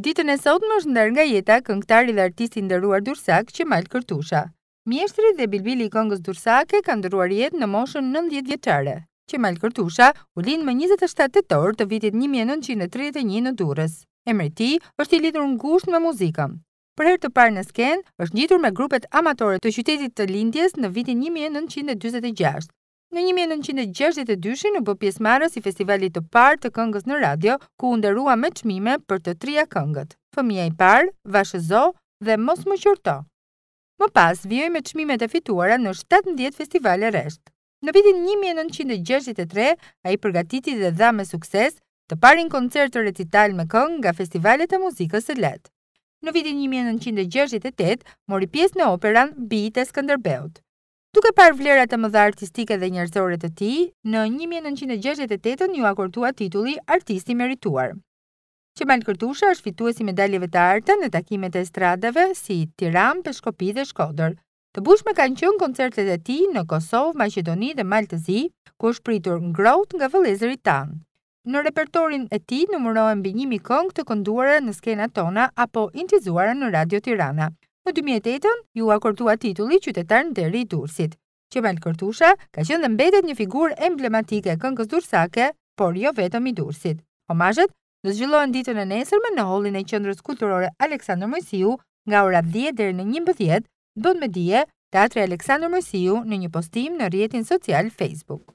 Ditën e sotme është ndarë nga jeta këngëtari dhe artisti i nderuar durrsak Qemal Kërtusha. Mjeshtri dhe bilbili i këngës durrsake ka ndërruar jetë në moshën nëntëdhjetë vjeçare. Qemal Kërtusha u lind më njëzet e shtatë tetor të vitit një mijë e nëntëqind e tridhjetë e një në Durrës. Emri i tij është i lidhur ngushtë me muzikën. Për herë të parë në skenë është ngjitur me grupet amatore të qytetit të lindjes në vitin një mijë e nëntëqind e dyzet e gjashtë. Në një mijë e nëntëqind e gjashtëdhjetë e dyshin u bë pjesëmarrës i festivalit të parë të këngës në radio, ku u nderua me çmime për të trija këngët, Fëmija i parë, Vashëzo dhe Mos më qorto. Më pas vijoi me çmimet e fituara në shtatëmbëdhjetë festivale rresht. Në vitin një mijë e nëntëqind e gjashtëdhjetë e tre ai përgatiti dhe dha me sukses të parin koncert recital me këngë nga festivalet e muzikës së lehtë. Në vitin një mijë e nëntëqind e gjashtëdhjetë e tetë mori pjesë në operan Bijtë e Skënderbeut. Duke parë vlerat e mëdha artistike dhe njerëzore të tij, në një mijë e nëntëqind e gjashtëdhjetë e tetë iu akordua titulli Artist i Merituar. Qemal Kërtusha është fitues i medaljeve të arta në takimet e estradave si Tiranë, Peshkopi dhe Shkodër. Të bujshme kanë qenë koncertet e tij në Kosovë, Maqedoni dhe Mal të Zi, ku është pritur ngrohtë nga vëllezërit tanë. Në repertorin e tij numërohen mbi një mijë këngë të kënduara në skenat tona apo incizuara në Radio Tirana. Në dy mijë e tetën iu akordua titulli Qytetar Nderi i Durrësit. Qemal Kërtusha ka qenë dhe mbetet një figurë emblematike e këngës durrsake, por jo vetëm i Durrësit. Homazhet do të zhvillohen ditën e nesërme në hollin e Qendrës Kulturore Aleksandër Moisiu nga ora dhjetë deri në njëmbëdhjetë Bën me dije Teatri Aleksandër Moisiu në një postim në rrjetin social Facebook.